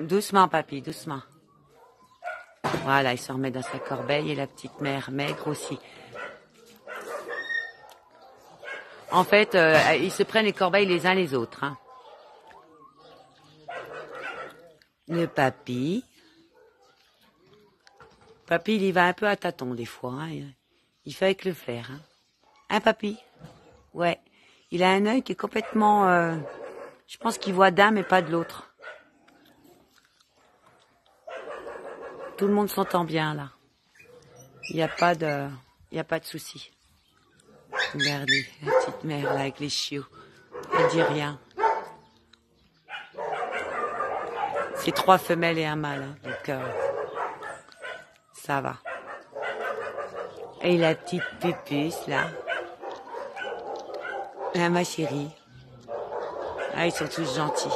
Doucement, papy, doucement. Voilà, il se remet dans sa corbeille et la petite mère maigre aussi. En fait, euh, ils se prennent les corbeilles les uns les autres. Hein. Le papy. Papy, il y va un peu à tâtons des fois. Hein. Il fait avec le flair. Hein, hein papy? Ouais. Il a un œil qui est complètement... Euh, je pense qu'il voit d'un mais pas de l'autre. Tout le monde s'entend bien là. Il n'y a pas de, il y a pas de souci. Regardez la petite mère là avec les chiots. Elle dit rien. C'est trois femelles et un mâle, hein, donc ça va. Et la petite pupuce là. Là, ma chérie. Ah, ils sont tous gentils.